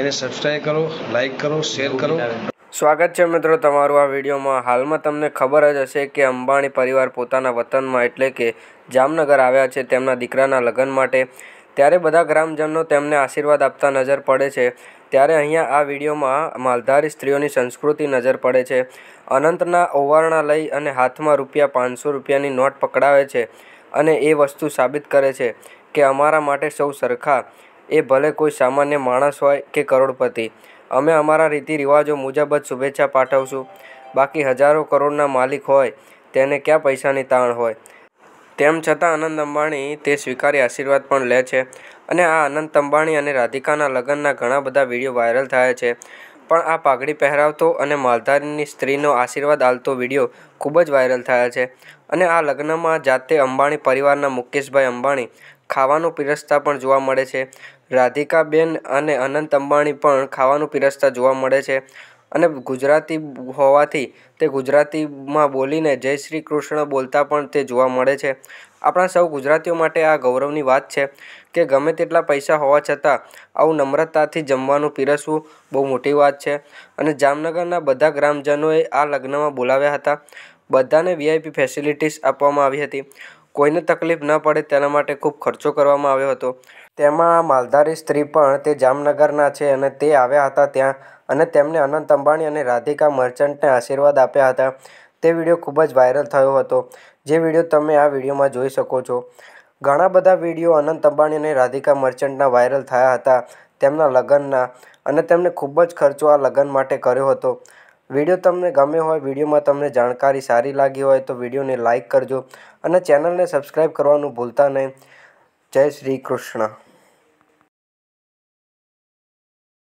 એને સબસ્ક્રાઈબ કરો લાઈક કરો શેર કરો. સ્વાગત છે મિત્રો તમારું આ વિડીયોમાં. હાલમાં તમને ખબર જ હશે કે અંબાણી પરિવાર પોતાના વતનમાં એટલે કે જામનગર આવ્યા છે તેમના દીકરાના લગ્ન માટે. ત્યારે બધા ગ્રામજનો તેમને આશીર્વાદ આપતા નજર પડે છે. ત્યારે અહીંયા આ વિડીયોમાં માલધારી સ્ત્રીઓની સંસ્કૃતિ નજર પડે છે. અનંતના ઓવારણા લઈ અને હાથમાં રૂપિયા પાંચસો રૂપિયાની નોટ પકડાવે છે અને એ વસ્તુ સાબિત કરે છે કે અમારા માટે સૌ સરખા એ ભલે કોઈ સામાન્ય માણસ હોય કે કરોડપતિ. અમે અમારા રીતિ રિવાજો મુજબ જ શુભેચ્છા પાઠવશું. બાકી હજારો કરોડના માલિક હોય, તેને ક્યાં પૈસાની તાણ હોય? તેમ છતાં આનંદ અંબાણી તે સ્વીકારી આશીર્વાદ પણ લે છે. અને આ અનંત અંબાણી અને રાધિકાના લગ્નના ઘણા બધા વીડિયો વાયરલ થયા છે. પણ આ પાઘડી પહેરાવતો અને માલધારીની સ્ત્રીનો આશીર્વાદ આલતો વીડિયો ખૂબ જ વાયરલ થયા છે. અને આ લગ્નમાં જાતે અંબાણી પરિવારના મુકેશભાઈ અંબાણી ખાવાનું પીરસતા પણ જોવા મળે છે. રાધિકાબેન અને અનંત અંબાણી પણ ખાવાનું પીરસતા જોવા મળે છે અને ગુજરાતી હોવાથી તે ગુજરાતીમાં બોલીને જય શ્રી કૃષ્ણ બોલતા પણ તે જોવા મળે છે. આપણા સૌ ગુજરાતીઓ માટે આ ગૌરવની વાત છે કે ગમે તેટલા પૈસા હોવા છતાં આવું નમ્રતાથી જમવાનું પીરસવું બહુ મોટી વાત છે અને જામનગરના બધા ગ્રામજનોએ આ લગ્નમાં બોલાવ્યા હતા. બધાને વીઆઈપી ફેસિલિટીસ આપવામાં આવી હતી. કોઈને તકલીફ ન પડે તેના માટે ખૂબ ખર્ચો કરવામાં આવ્યો હતો. તેમાં માલધારી સ્ત્રી પણ તે જામનગરના છે અને તે આવ્યા હતા ત્યાં અને તેમણે અનંત અંબાણી અને રાધિકા મર્ચન્ટને આશીર્વાદ આપ્યા હતા. તે વીડિયો ખૂબ જ વાયરલ થયો હતો. જે વીડિયો તમે આ વિડીયોમાં જોઈ શકો છો. ઘણા બધા વીડિયો અનંત અંબાણી અને રાધિકા મર્ચન્ટના વાયરલ થયા હતા તેમના લગ્નના અને તેમને ખૂબ જ ખર્ચો આ લગ્ન માટે કર્યો હતો. વીડિયો તમને ગમ્યો હોય, વિડીયોમાં તમને જાણકારી સારી લાગી હોય તો વિડીયોને લાઇક કરજો અને ચેનલને સબસ્ક્રાઈબ કરવાનું ભૂલતા નહીં. જય શ્રી કૃષ્ણ.